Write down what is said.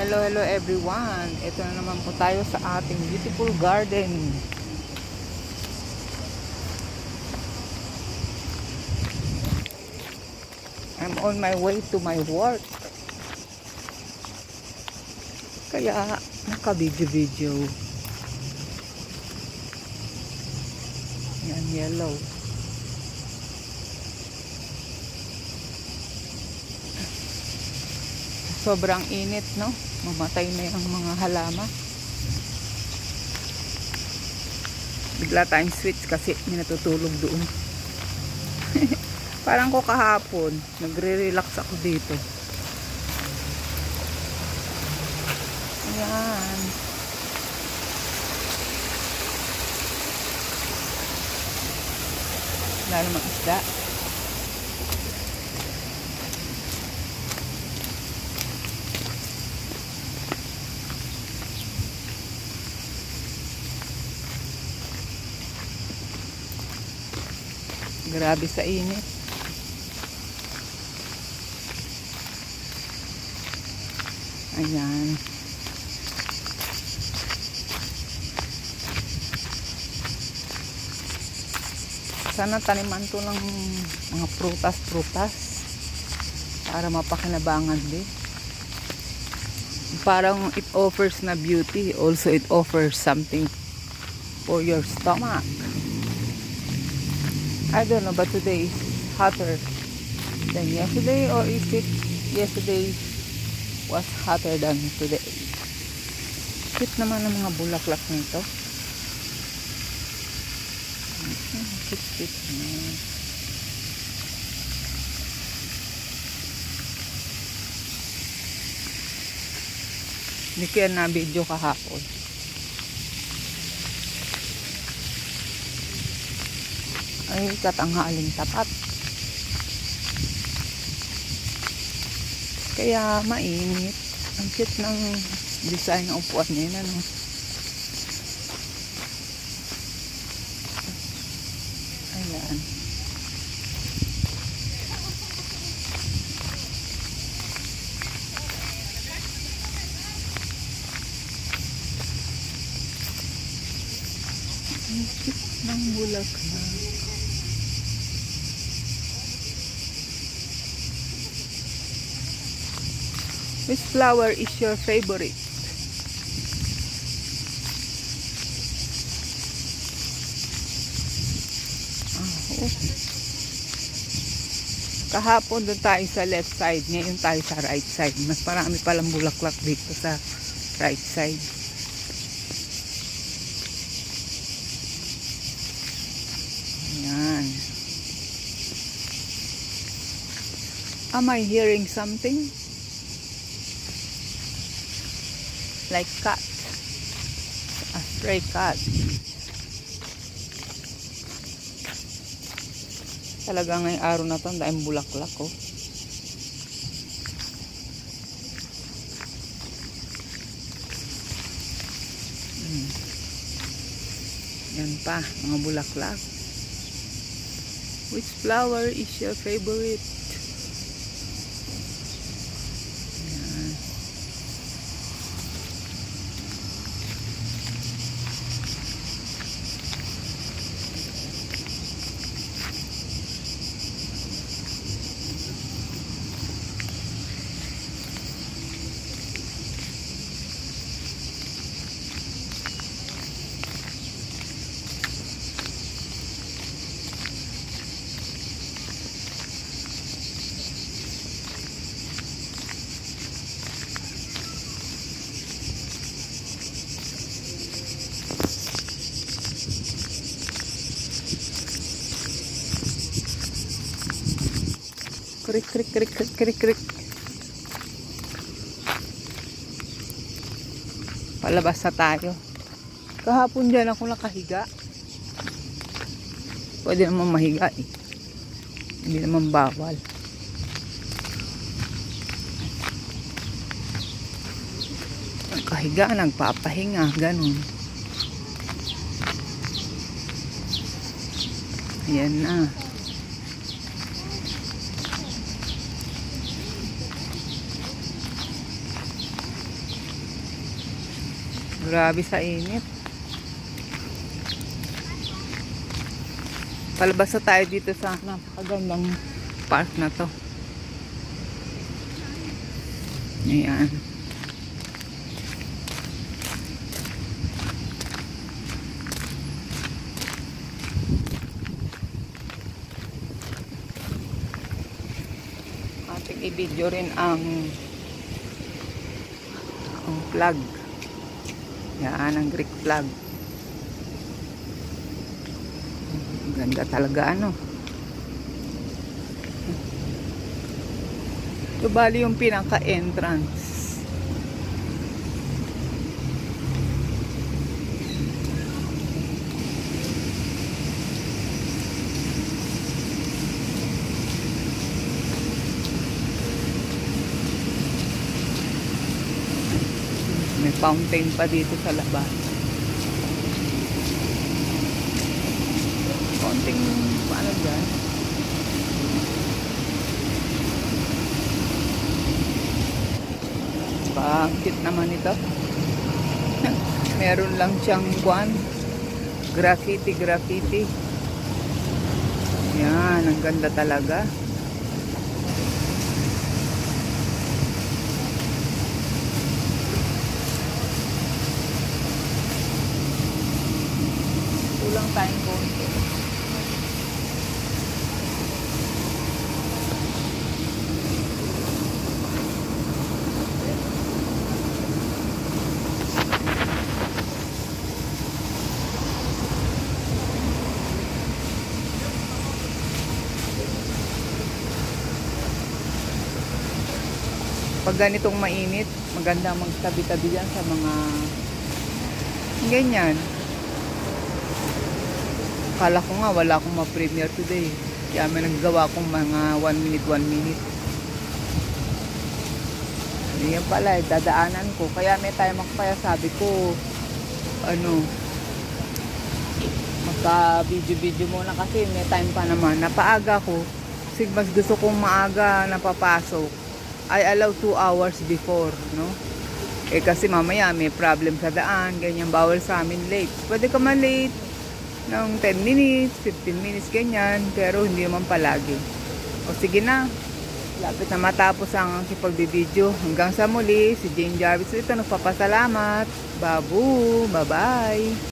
Hello, hello everyone. Ito na naman po tayo sa ating beautiful garden. I'm on my way to my work. Kaya naka-video-video. Yan, yellow. Sobrang init, no? Mamatay na yung mga halama. Bigla tayong switch kasi may natutulog doon. Parang ko kahapon, nagre-relax ako dito. Ayan. Wala namang isda. Grabe sa init. Ayan. Sana taniman to ng mga prutas-prutas para mapakinabangan din. Parang it offers na beauty. Also, it offers something for your stomach. I don't know, but today is hotter than yesterday or is it yesterday was hotter than today? Cute naman ang mga bulaklak nito. Cute, cute. Hindi ko yan na video kahapon. Ay katanghaling tapat. Kaya mainit. Ang cute ng design ng upuan niya. Ano? Ayan. Ang cute ng bulaklak. Which flower is your favorite? Ah, oh. Kahapon doon tayo sa left side, ngayon tayo sa right side. Mas marami palang bulaklak dito sa right side. Ayan. Am I hearing something? Like cat. A stray cat. Talaga ngayong araw na to dahil bulaklak oh. Hmm. yan pa mga bulaklak. Which flower is your favorite Krik, krik, krik, krik, krik, krik. Palabas na tayo. Kahapon dyan ako nakahiga. Pwede naman mahiga eh. Hindi naman bawal. Nakahiga, nagpapahinga, ganun. Ayan na. Grabe sa init. Palabas na tayo dito sa napakagandang park na to. Ayan. ating i-video rin ang ang flag yan ang Greek flag. Ganda talaga ano? Ito bali yung pinaka fountain pa dito sa labas. Konting ano dyan. Pangkit naman ito. Meron lang siyang kwan. Graffiti, graffiti. Yan, ang ganda talaga. Kulang tayong konti. Pag ganitong mainit, maganda magtabi-tabi dyan sa mga ganyan. Kala ko nga wala akong ma-premiere today. Kaya may naggawa akong mga 1 minute, 1 minute. Yan pala, eh, dadaanan ko. Kaya may time ako kaya sabi ko, ano, magka-video-video muna kasi may time pa naman. Napaaga ko. Kasi mas gusto kong maaga napapasok. I allow 2 hours before, no? Eh kasi mamaya may problem sa daan, ganyan bawal sa amin late. Pwede ka man late ng 10 minutes, 15 minutes, ganyan. Pero hindi naman palagi. O sige na. Lapit na matapos ang kipagbibideo. Hanggang sa muli, si Jane Jarvis ito nagpapasalamat. Babu, bye-bye.